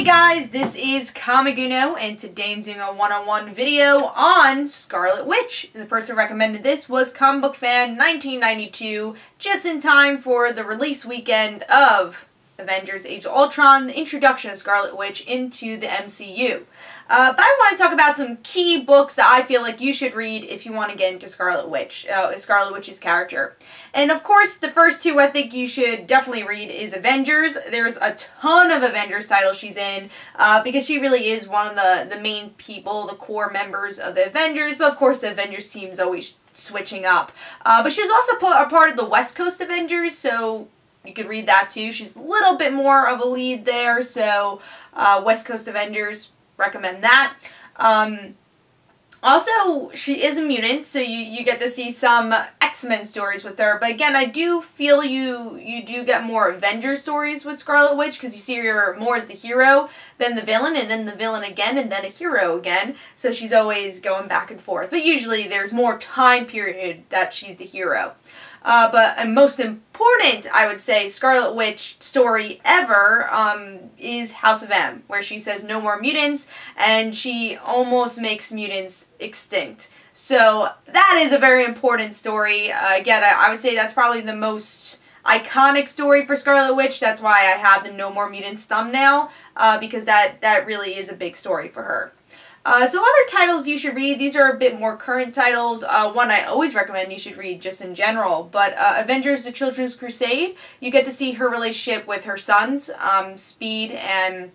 Hey guys, this is Comic Uno, and today I'm doing a one-on-one -on -one video on Scarlet Witch. And the person who recommended this was Comic Book Fan 1992, just in time for the release weekend of Avengers Age of Ultron, the introduction of Scarlet Witch into the MCU. Uh, but I want to talk about some key books that I feel like you should read if you want to get into Scarlet Witch, uh, Scarlet Witch's character. And of course, the first two I think you should definitely read is Avengers. There's a ton of Avengers titles she's in uh, because she really is one of the, the main people, the core members of the Avengers. But of course, the Avengers team is always switching up. Uh, but she's also a part of the West Coast Avengers, so you could read that too. She's a little bit more of a lead there, so uh, West Coast Avengers, recommend that. Um, also, she is a mutant, so you, you get to see some X-Men stories with her. But again, I do feel you you do get more Avengers stories with Scarlet Witch because you see her more as the hero than the villain, and then the villain again, and then a hero again. So she's always going back and forth. But usually there's more time period that she's the hero. Uh, but a most important, I would say, Scarlet Witch story ever um, is House of M, where she says no more mutants, and she almost makes mutants extinct. So that is a very important story. Uh, again, I, I would say that's probably the most iconic story for Scarlet Witch. That's why I have the No More Mutants thumbnail, uh, because that, that really is a big story for her. Uh, so other titles you should read, these are a bit more current titles. Uh, one I always recommend you should read just in general, but uh, Avengers The Children's Crusade, you get to see her relationship with her sons, um, Speed and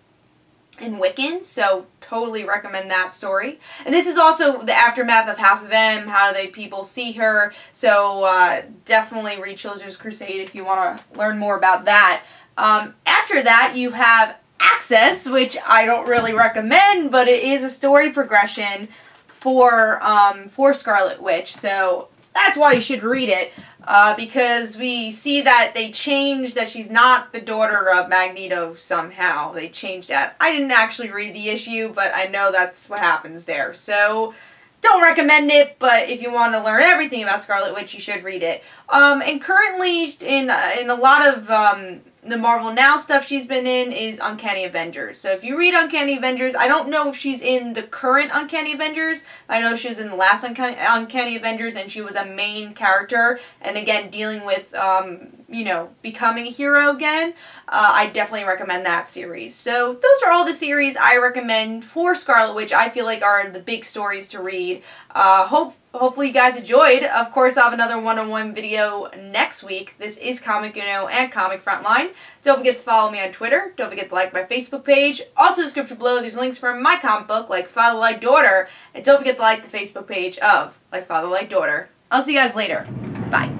and Wiccan, so totally recommend that story. And this is also the aftermath of House of M, how do they people see her, so uh, definitely read Children's Crusade if you want to learn more about that. Um, after that, you have Axis, which I don't really recommend, but it is a story progression for um, for Scarlet Witch, so that's why you should read it. Uh, because we see that they changed that she's not the daughter of Magneto somehow. They changed that. I didn't actually read the issue, but I know that's what happens there. So, don't recommend it, but if you want to learn everything about Scarlet Witch, you should read it. Um, and currently, in, in a lot of um, the Marvel Now stuff she's been in is Uncanny Avengers. So if you read Uncanny Avengers, I don't know if she's in the current Uncanny Avengers. I know she was in the last Uncanny, Uncanny Avengers and she was a main character. And again, dealing with, um, you know, becoming a hero again. Uh, I definitely recommend that series. So those are all the series I recommend for Scarlet Witch. I feel like are the big stories to read. Uh, hope hopefully you guys enjoyed. Of course, I'll have another one-on-one -on -one video next week. This is Comic Uno and Comic Frontline. Don't forget to follow me on Twitter. Don't forget to like my Facebook page. Also, description below, there's links for my comic book, like Father Like Daughter. And don't forget to like the Facebook page of Like Father Like Daughter. I'll see you guys later. Bye.